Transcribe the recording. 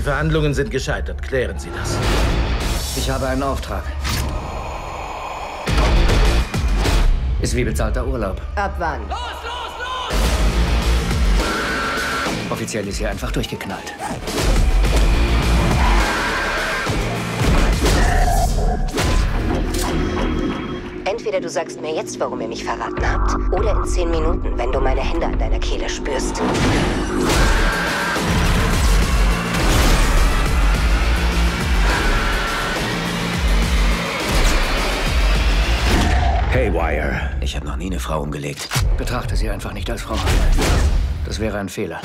Verhandlungen sind gescheitert. Klären Sie das. Ich habe einen Auftrag. Ist wie bezahlter Urlaub. Ab wann? Offiziell ist hier einfach durchgeknallt. Entweder du sagst mir jetzt, warum ihr mich verraten habt, oder in zehn Minuten, wenn du meine Hände an deiner Kehle spürst. Haywire. Ich habe noch nie eine Frau umgelegt. Betrachte sie einfach nicht als Frau. Das wäre ein Fehler.